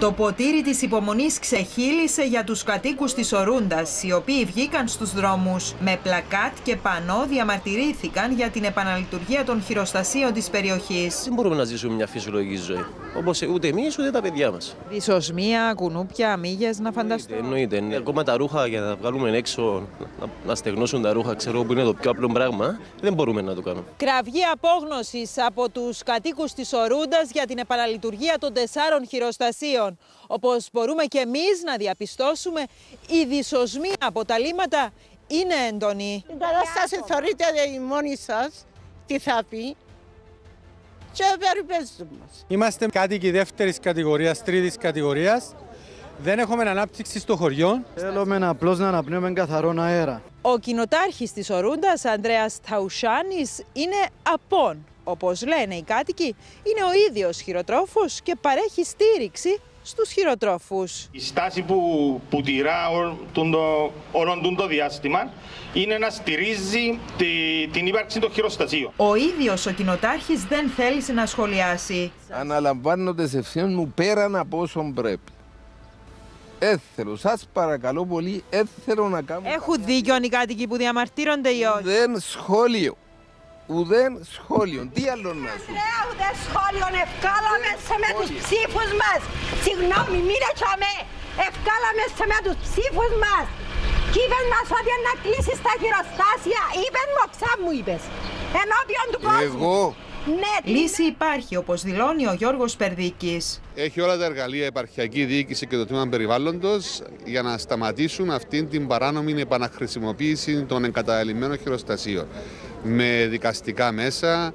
Το ποτήρι της υπομονής ξεχύλισε για τους κατοίκους της Ορούντας, οι οποίοι βγήκαν στους δρόμους. Με πλακάτ και πανό διαμαρτυρήθηκαν για την επαναλειτουργία των χειροστασίων της περιοχής. Δεν μπορούμε να ζήσουμε μια φυσιολογική ζωή. Όπως ούτε εμείς ούτε τα παιδιά μας. Δυσοσμία, κουνούπια, μύγες να φανταστώ. Εννοείται. εννοείται. Ακόμα τα ρούχα για να βγάλουμε έξω, να, να στεγνώσουν τα ρούχα, ξέρω που είναι το πιο απλό πράγμα, δεν μπορούμε να το κάνουμε. Κραυγή απόγνωσης από τους κατοίκους της Ορούντας για την επαναλειτουργία των τεσσάρων χειροστασίων. Όπως μπορούμε και εμείς να διαπιστώσουμε, η δυσοσμία από τα λίμματα είναι έντονη. Την κατάσταση θεωρείτε οι μόνοι σας, τι θα πει, και περιπέζουν μας. Είμαστε κάτοικοι δεύτερης κατηγορίας, τρίτης κατηγορίας. Δεν έχουμε ανάπτυξη στο χωριό. Θέλουμε απλώς να αναπνέουμε καθαρόν αέρα. Ο κοινοτάρχης της Ορούντας, Ανδρέας Ταουσάνης, είναι απόν. Όπως λένε οι κάτοικοι, είναι ο ίδιος χειροτρόφος και παρέχει στήριξη στους χειροτρόφους. Η στάση που, που τηρά όλο το διάστημα είναι να στηρίζει τη, την ύπαρξη των χειροστασίων. Ο ίδιος ο κοινοτάρχης δεν θέλησε να σχολιάσει. Αναλαμβάνω τις ευθύνες μου πέραν από όσο πρέπει. Έθελω, σας παρακαλώ πολύ, έθελω να κάνω... Έχουν δίκιο οι κάτοικοι που διαμαρτύρονται ή όχι. Δεν σχόλιο. Ουδέν σχόλιο. Τι άλλο να σου. Ναι, ούτε σχόλιο, ευκάλαμε σε με τους ψήφους μας. Συγγνώμη, μείνε τσάμε. Ευκάλαμε σε με τους ψήφους μας. Κι είπες μας ότι να κλείσεις τα χειροστάσια. Είπες μου, ξά μου είπες. Ενώπιον του κόσμου. Εγώ; Ναι, τι Λύση υπάρχει, όπως δηλώνει ο Γιώργος Περδίκης. Έχει όλα τα εργαλεία η επαρχιακή διοίκηση και το τμήμα περιβάλλοντος για να σταματήσουν αυτή την παράνομη επαναχρησιμοποίηση των εγκαταλειμμένων χειροστασίων. Με δικαστικά μέσα,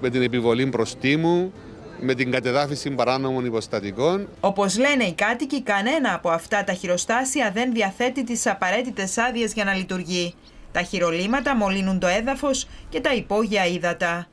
με την επιβολή προστίμου, με την κατεδάφιση παράνομων υποστατικών. Όπως λένε οι κάτοικοι, κανένα από αυτά τα χειροστάσια δεν διαθέτει τις απαραίτητες άδειες για να λειτουργεί. Τα χειρολίματα μολύνουν το έδαφος και τα υπόγεια ύδατα.